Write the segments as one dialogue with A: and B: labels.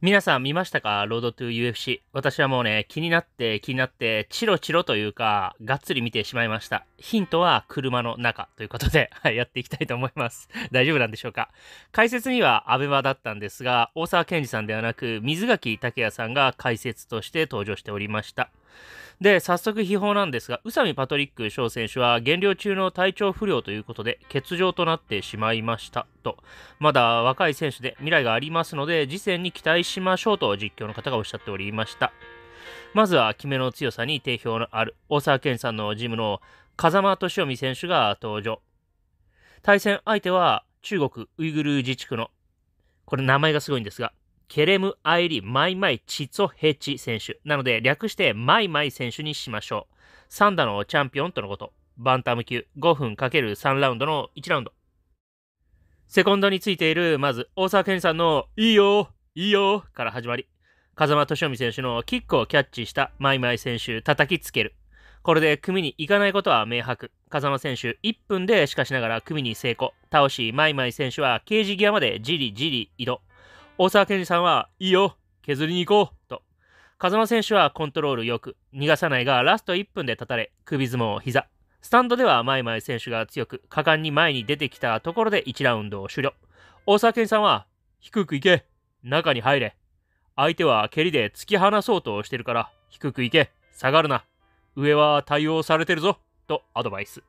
A: 皆さん見ましたか？ロードトゥー UFC。私はもうね、気になって気になって、チロチロというか、がっつり見てしまいました。ヒントは車の中ということで、はい、やっていきたいと思います。大丈夫なんでしょうか？解説にはアベマだったんですが、大沢健二さんではなく、水垣武也さんが解説として登場しておりました。で、早速秘宝なんですが、宇佐美パトリック翔選手は減量中の体調不良ということで欠場となってしまいましたと。まだ若い選手で未来がありますので、次戦に期待しましょうと実況の方がおっしゃっておりました。まずは、決めの強さに定評のある大沢健さんのジムの風間俊臣選手が登場。対戦相手は中国ウイグル自治区の、これ名前がすごいんですが、ケレム・アイリ・マイマイ・チツォ・ヘチ選手。なので、略してマイマイ選手にしましょう。サンダのチャンピオンとのこと。バンタム級5分 ×3 ラウンドの1ラウンド。セコンドについている、まず、大沢健さんの、いいよいいよから始まり、風間俊臣選手のキックをキャッチしたマイマイ選手叩きつける。これで組に行かないことは明白。風間選手1分でしかしながら組に成功。倒し、マイマイ選手はケージ際までじりじり移動。大沢健二さんは、いいよ、削りに行こう、と。風間選手はコントロールよく、逃がさないが、ラスト1分で立たれ、首相撲、膝。スタンドでは、マイマイ選手が強く、果敢に前に出てきたところで1ラウンドを終了。大沢健二さんは、低く行け、中に入れ。相手は蹴りで突き放そうとしてるから、低く行け、下がるな。上は対応されてるぞ、とアドバイス。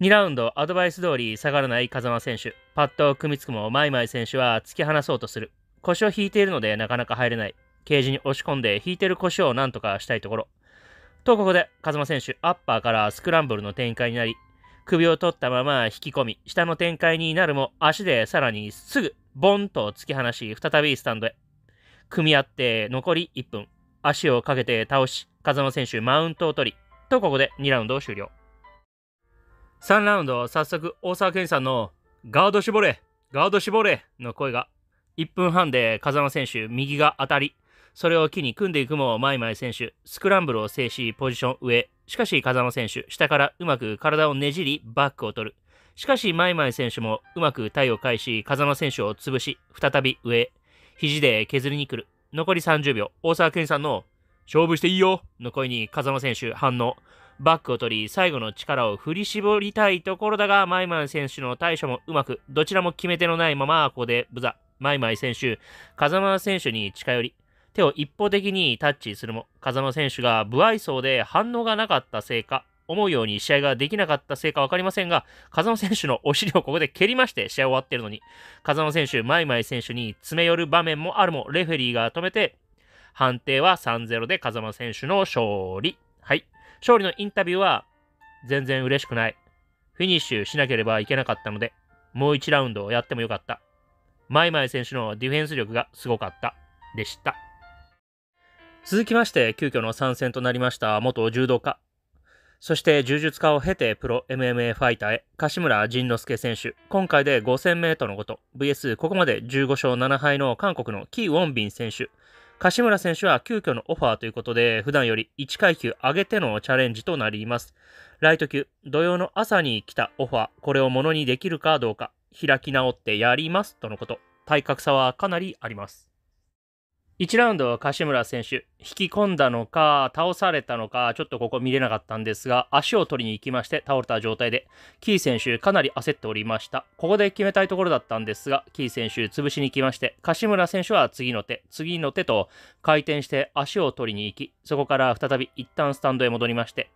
A: 2ラウンド、アドバイス通り下がらない風間選手。パッと組みつくも、マイマイ選手は突き放そうとする。腰を引いているのでなかなか入れない。ケージに押し込んで引いてる腰をなんとかしたいところ。と、ここで風間選手、アッパーからスクランブルの展開になり、首を取ったまま引き込み、下の展開になるも、足でさらにすぐ、ボンと突き放し、再びスタンドへ。組み合って残り1分。足をかけて倒し、風間選手マウントを取り、と、ここで2ラウンドを終了。3ラウンド、早速、大沢健さんのガード絞れガード絞れの声が、1分半で風間選手、右が当たり、それを機に組んでいくも、マイマイ選手、スクランブルを制し、ポジション上。しかし、風間選手、下からうまく体をねじり、バックを取る。しかし、マイマイ選手もうまく体を返し、風間選手を潰し、再び上。肘で削りに来る。残り30秒、大沢健さんの、勝負していいよの声に風間選手反応。バックを取り、最後の力を振り絞りたいところだが、マイマイ選手の対処もうまく、どちらも決め手のないまま、ここでブザ。マイマイ選手、風間選手に近寄り、手を一方的にタッチするも、風間選手が不愛想で反応がなかったせいか、思うように試合ができなかったせいか分かりませんが、風間選手のお尻をここで蹴りまして試合終わってるのに、風間選手、マイマイ選手に詰め寄る場面もあるも、レフェリーが止めて、判定は3-0で風間選手の勝利。はい。勝利のインタビューは全然嬉しくない。フィニッシュしなければいけなかったので、もう1ラウンドやってもよかった。マイマイ選手のディフェンス力がすごかった。でした。続きまして、急遽の参戦となりました元柔道家。そして柔術家を経てプロ MMA ファイターへ、柏村仁之助選手。今回で5000メートルのこと。VS ここまで15勝7敗の韓国のキー・ウォンビン選手。柏村選手は急遽のオファーということで、普段より1階級上げてのチャレンジとなります。ライト級、土曜の朝に来たオファー、これをものにできるかどうか、開き直ってやりますとのこと。体格差はかなりあります。1ラウンドは、柏村選手、引き込んだのか、倒されたのか、ちょっとここ見れなかったんですが、足を取りに行きまして、倒れた状態で、キー選手、かなり焦っておりました。ここで決めたいところだったんですが、キー選手、潰しに行きまして、柏村選手は次の手、次の手と回転して足を取りに行き、そこから再び一旦スタンドへ戻りまして、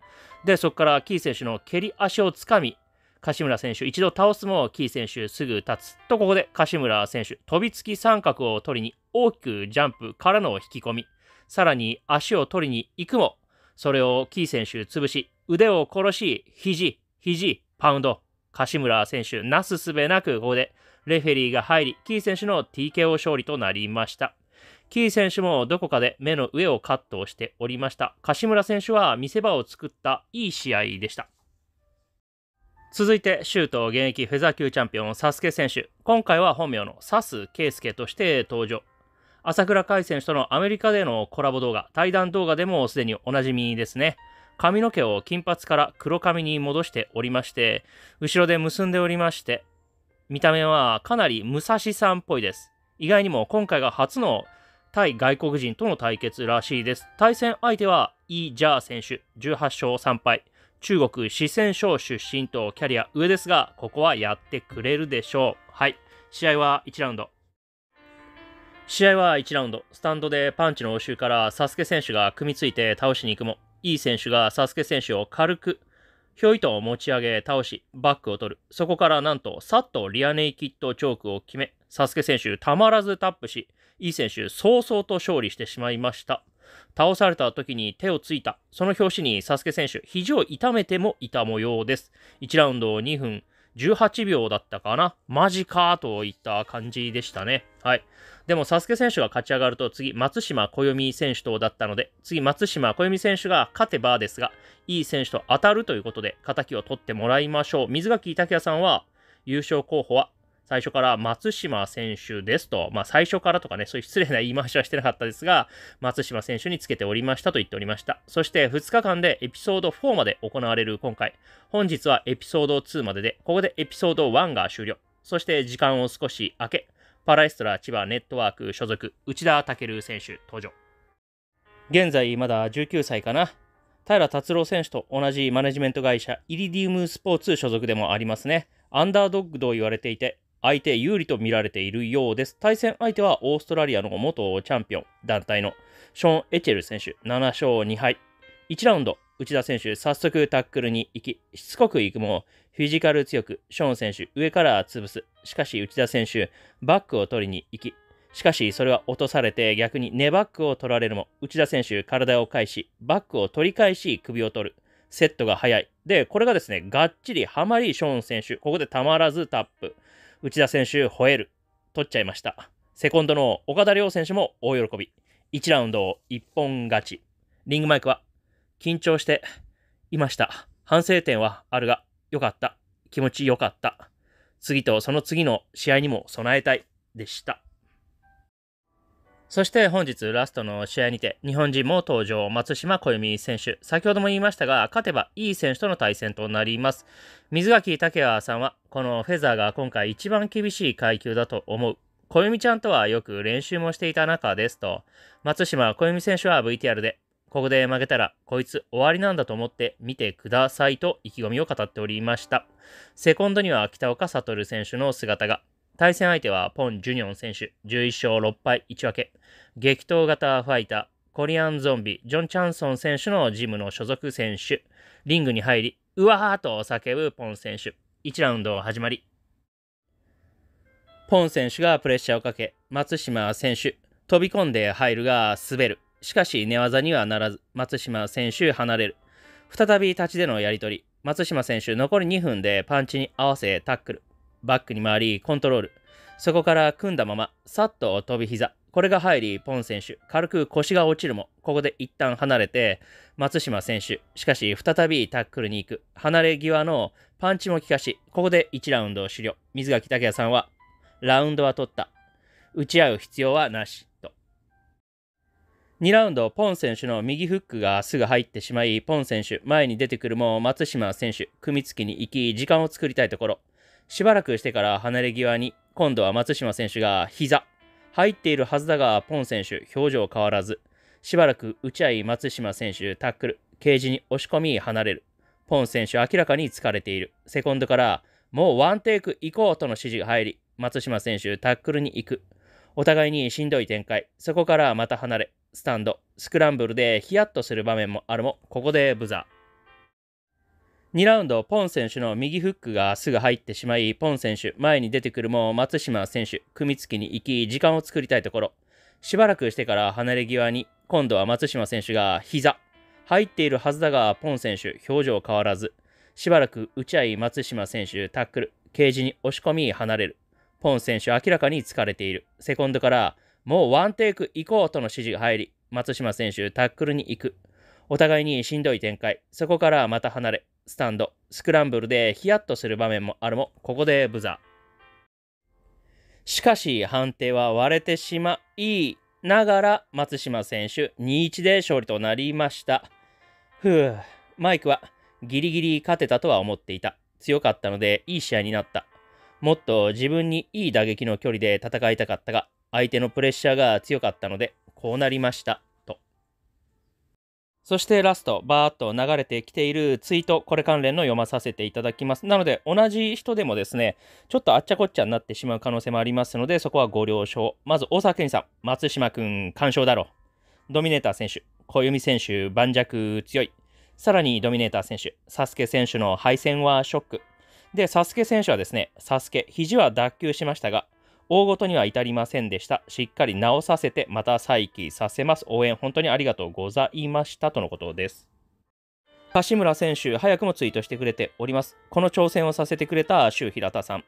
A: で、そこからキー選手の蹴り足をつかみ、柏村選手、一度倒すも、キー選手、すぐ立つ。と、ここで柏村選手、飛びつき三角を取りに大きくジャンプからの引き込み。さらに足を取りに行くも、それをキー選手潰し、腕を殺し、肘、肘、パウンド。柏村選手、なすすべなく、ここでレフェリーが入り、キー選手の TKO 勝利となりました。キー選手もどこかで目の上をカットしておりました。柏村選手は見せ場を作ったいい試合でした。続いて、シュート現役フェザー級チャンピオン、サスケ選手。今回は本名のサスケイスケとして登場。朝倉海選手とのアメリカでのコラボ動画、対談動画でもすでにおなじみですね。髪の毛を金髪から黒髪に戻しておりまして、後ろで結んでおりまして、見た目はかなり武蔵さんっぽいです。意外にも今回が初の対外国人との対決らしいです。対戦相手はイ・ジャー選手、18勝3敗。中国四川省出身とキャリア上ですが、ここはやってくれるでしょう。はい。試合は1ラウンド。試合は1ラウンド。スタンドでパンチの応酬からサスケ選手が組みついて倒しに行くも、いい選手がサスケ選手を軽く、ひょいと持ち上げ倒し、バックを取る。そこからなんと、さっとリアネイキッドチョークを決め、サスケ選手たまらずタップし、いい選手早々と勝利してしまいました。倒された時に手をついた。その拍子にサスケ選手、肘を痛めてもいた模様です。1ラウンド2分18秒だったかなマジかといった感じでしたね。はい。でも、サスケ選手が勝ち上がると、次、松島小読選手とだったので、次、松島小読選手が勝てばですが、いい選手と当たるということで、仇を取ってもらいましょう。水垣拓也さんは、優勝候補は最初から松島選手ですと、まあ最初からとかね、そういう失礼な言い回しはしてなかったですが、松島選手につけておりましたと言っておりました。そして2日間でエピソード4まで行われる今回、本日はエピソード2までで、ここでエピソード1が終了。そして時間を少し空け、パラエストラ千葉ネットワーク所属、内田健選手登場。現在まだ19歳かな。平達郎選手と同じマネジメント会社イリディウムスポーツ所属でもありますね。アンダードッグと言われていて、相手有利と見られているようです。対戦相手はオーストラリアの元チャンピオン、団体のショーン・エチェル選手、7勝2敗。1ラウンド、内田選手、早速タックルに行き、しつこく行くも、フィジカル強く、ショーン選手、上から潰す。しかし、内田選手、バックを取りに行き、しかし、それは落とされて、逆にネバックを取られるも、内田選手、体を返し、バックを取り返し、首を取る。セットが早い。で、これがですね、がっちりハマり、ショーン選手、ここでたまらずタップ。内田選手、吠える。取っちゃいました。セコンドの岡田亮選手も大喜び。1ラウンドを1本勝ち。リングマイクは、緊張していました。反省点はあるが、良かった。気持ち良かった。次とその次の試合にも備えたい。でした。そして本日ラストの試合にて日本人も登場松島小由選手。先ほども言いましたが勝てばいい選手との対戦となります。水垣武也さんはこのフェザーが今回一番厳しい階級だと思う。小由ちゃんとはよく練習もしていた中ですと。松島小由選手は VTR でここで負けたらこいつ終わりなんだと思って見てくださいと意気込みを語っておりました。セコンドには北岡悟選手の姿が。対戦相手はポン・ジュニョン選手、11勝6敗1分け。激闘型ファイター、コリアンゾンビ、ジョン・チャンソン選手のジムの所属選手。リングに入り、うわーと叫ぶポン選手。1ラウンド始まり。ポン選手がプレッシャーをかけ、松島選手、飛び込んで入るが滑る。しかし寝技にはならず、松島選手離れる。再び立ちでのやり取り。松島選手残り2分でパンチに合わせタックル。バックに回り、コントロール。そこから組んだまま、さっと飛び膝。これが入り、ポン選手、軽く腰が落ちるも、ここで一旦離れて、松島選手、しかし再びタックルに行く。離れ際のパンチも効かし、ここで1ラウンドを終了。水垣拓也さんは、ラウンドは取った。打ち合う必要はなし。と。2ラウンド、ポン選手の右フックがすぐ入ってしまい、ポン選手、前に出てくるも、松島選手、組みつきに行き、時間を作りたいところ。しばらくしてから離れ際に、今度は松島選手が膝。入っているはずだが、ポン選手、表情変わらず。しばらく打ち合い松島選手、タックル。ケージに押し込み離れる。ポン選手、明らかに疲れている。セコンドから、もうワンテイク行こうとの指示が入り、松島選手、タックルに行く。お互いにしんどい展開。そこからまた離れ、スタンド、スクランブルでヒヤッとする場面もあるも、ここでブザー。2ラウンド、ポン選手の右フックがすぐ入ってしまい、ポン選手、前に出てくるも松島選手、組みつきに行き、時間を作りたいところ。しばらくしてから離れ際に、今度は松島選手が膝。入っているはずだが、ポン選手、表情変わらず。しばらく打ち合い松島選手、タックル。ケージに押し込み離れる。ポン選手、明らかに疲れている。セコンドから、もうワンテイク行こうとの指示が入り、松島選手、タックルに行く。お互いにしんどい展開。そこからまた離れ、スタンド、スクランブルでヒヤッとする場面もあるも、ここでブザー。しかし判定は割れてしまいながら松島選手2-1で勝利となりました。ふぅ、マイクはギリギリ勝てたとは思っていた。強かったのでいい試合になった。もっと自分にいい打撃の距離で戦いたかったが、相手のプレッシャーが強かったので、こうなりました。そしてラスト、バーっと流れてきているツイート、これ関連の読まさせていただきます。なので、同じ人でもですね、ちょっとあっちゃこっちゃになってしまう可能性もありますので、そこはご了承。まず、大沢健さん、松島くん、干渉だろう。ドミネーター選手、小弓選手、盤石強い。さらにドミネーター選手、サスケ選手の敗戦はショック。で、サスケ選手はですね、サスケ、肘は脱臼しましたが、大ごとには至りませんでした。しっかり治させて、また再起させます。応援本当にありがとうございました。とのことです。柏村選手、早くもツイートしてくれております。この挑戦をさせてくれた周平田さん。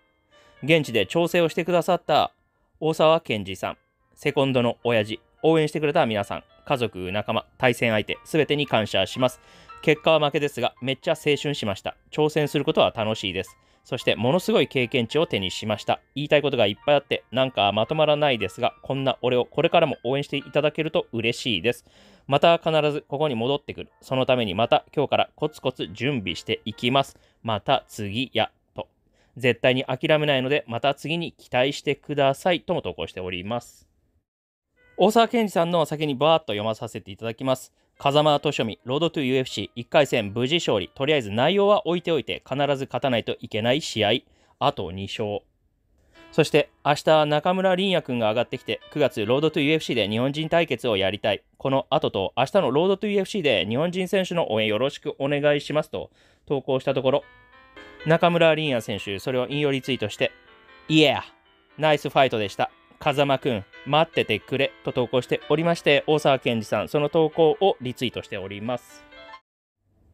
A: 現地で調整をしてくださった大沢健二さん。セコンドの親父。応援してくれた皆さん。家族、仲間、対戦相手、すべてに感謝します。結果は負けですが、めっちゃ青春しました。挑戦することは楽しいです。そしてものすごい経験値を手にしました。言いたいことがいっぱいあって、なんかまとまらないですが、こんな俺をこれからも応援していただけると嬉しいです。また必ずここに戻ってくる。そのためにまた今日からコツコツ準備していきます。また次や、と。絶対に諦めないので、また次に期待してください。とも投稿しております。大沢健二さんの先にバーっと読まさせていただきます。風間敏臣、ロードトゥ UFC1 回戦無事勝利。とりあえず内容は置いておいて、必ず勝たないといけない試合。あと2勝。そして明日中村倫也君が上がってきて9月ロードトゥ UFC で日本人対決をやりたい。この後と明日のロードトゥ UFC で日本人選手の応援よろしくお願いしますと投稿したところ中村凛也選手それを引用リツイートしていやナイスファイトでした。風間くん、待っててくれと投稿しておりまして、大沢健二さん、その投稿をリツイートしております。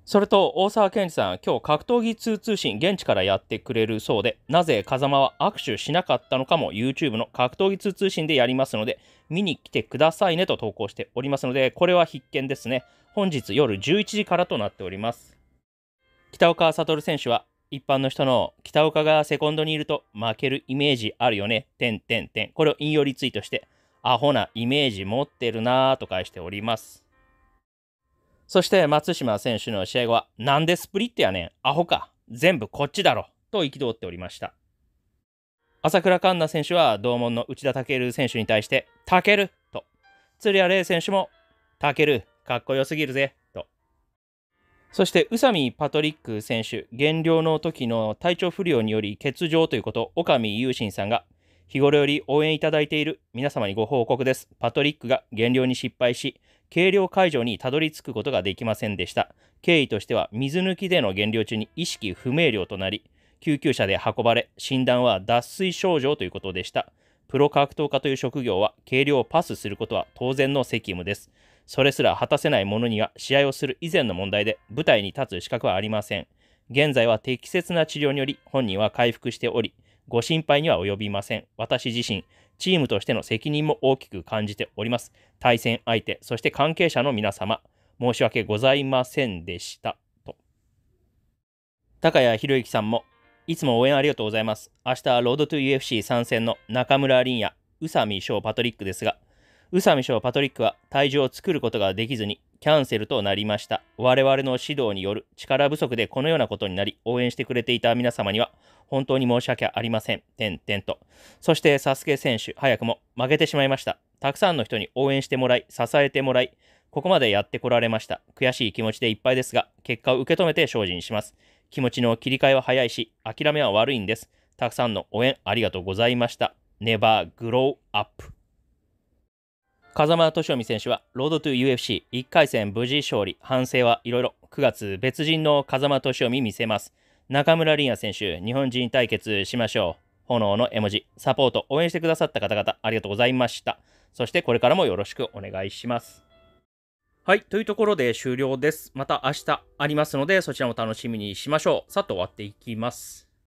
A: それと、大沢健二さん、今日格闘技通通信、現地からやってくれるそうで、なぜ風間は握手しなかったのかも YouTube の格闘技通通信でやりますので、見に来てくださいねと投稿しておりますので、これは必見ですね。本日夜11時からとなっております。北岡悟選手は一般の人の北岡がセコンドにいると負けるイメージあるよね。てんてんてん。これを引用リツイートして、アホなイメージ持ってるなぁと返しております。そして松島選手の試合後は、なんでスプリットやねん。アホか。全部こっちだろ。と憤っておりました。朝倉環奈選手は同門の内田健選手に対して、たけると。鶴谷玲選手も、たける、かっこよすぎるぜ。そして、宇佐美パトリック選手、減量の時の体調不良により欠場ということ、岡見雄心さんが、日頃より応援いただいている皆様にご報告です。パトリックが減量に失敗し、計量会場にたどり着くことができませんでした。経緯としては、水抜きでの減量中に意識不明瞭となり、救急車で運ばれ、診断は脱水症状ということでした。プロ格闘家という職業は、計量をパスすることは当然の責務です。それすら果たせない者には試合をする以前の問題で舞台に立つ資格はありません。現在は適切な治療により本人は回復しており、ご心配には及びません。私自身、チームとしての責任も大きく感じております。対戦相手、そして関係者の皆様、申し訳ございませんでした。と。高谷博之さんも、いつも応援ありがとうございます。明日は、ロードトゥ UFC 参戦の中村凛也、宇佐美翔パトリックですが、宇佐美翔パトリックは体重を作ることができずにキャンセルとなりました。我々の指導による力不足でこのようなことになり、応援してくれていた皆様には本当に申し訳ありません。てんてんと。そして、サスケ選手、早くも負けてしまいました。たくさんの人に応援してもらい、支えてもらい、ここまでやってこられました。悔しい気持ちでいっぱいですが、結果を受け止めて精進します。気持ちの切り替えは早いし、諦めは悪いんです。たくさんの応援ありがとうございました。Never Grow Up 風間俊臣選手は、ロードトゥ UFC1 回戦無事勝利、反省はいろいろ、9月別人の風間俊臣見せます。中村凛也選手、日本人対決しましょう。炎の絵文字、サポート、応援してくださった方々、ありがとうございました。そしてこれからもよろしくお願いします。はい、というところで終了です。また明日ありますので、そちらも楽しみにしましょう。さっと終わっていきます。